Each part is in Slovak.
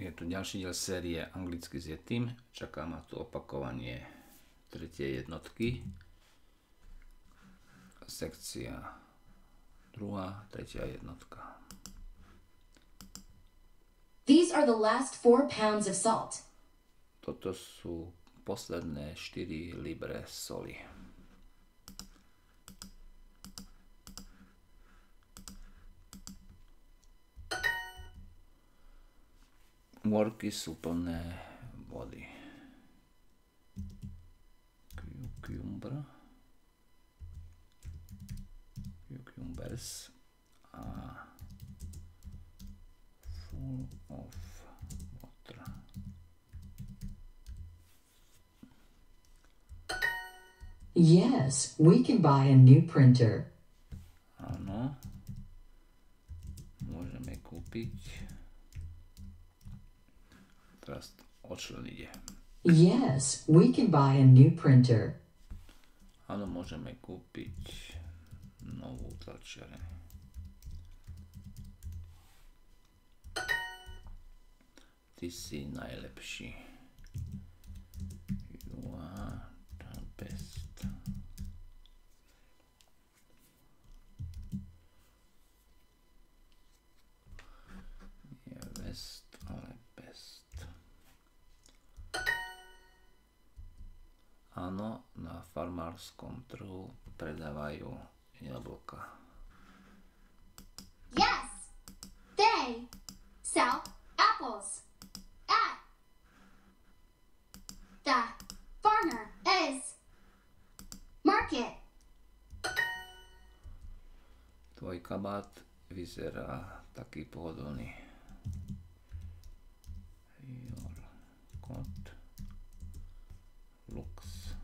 Je tu ďalší diel série Anglicky s Yetim. Čaká ma tu opakovanie tretej jednotky. Sekcia druhá, tretia jednotka. These are the last four pounds of salt. Toto sú posledné 4 libre soli. Morky sú plné vody. Cucumber. Cucumbers. A full of water. Yes, we can buy a new printer. Áno. Môžeme kúpiť. Teraz o člen ide. Yes, we can buy a new printer. Áno, môžeme kúpiť novú tlačiareň. Ty si najlepší. Áno, na farmárskom trhu predávajú jablka. Yes, they sell apples at the farmer is market. Tvoj kabát vyzerá taký pohodlný. Your coat looks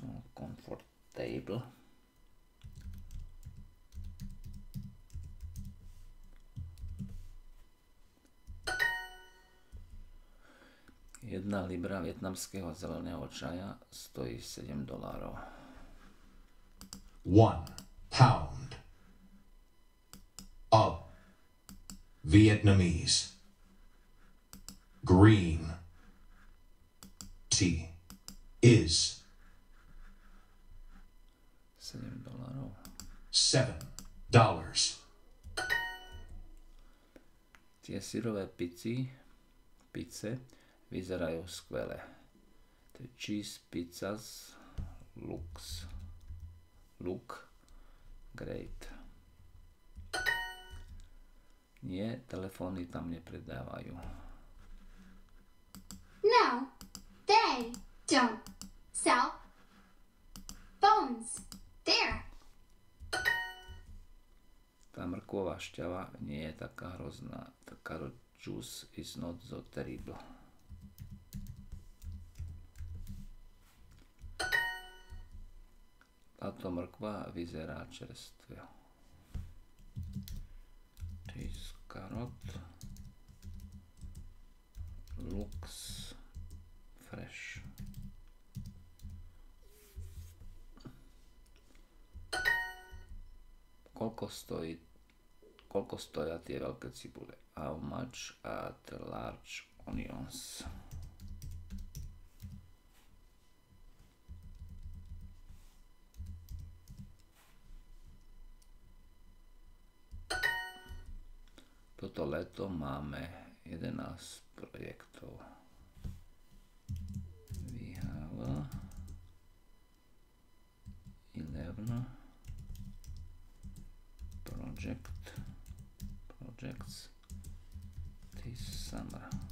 so comfortable. Jedna libra vietnamského zeleného čaja stojí 7 dolárov. one pound of Vietnamese green tea is 7 dolárov. Seven dollars. Tie syrové pici, pice vyzerajú skvele. The cheese pizzas looks look great. Nie, telefóny tam nepredávajú. Tá mrkvová šťava nie je taká hrozná. The carrot juice is not so terrible. Táto mrkva vyzerá čerstve. This carrot looks Koľko stojí koľko stoja tie veľké cibule? How much are the large onions? Toto leto máme 11 projektov. Project projects this summer.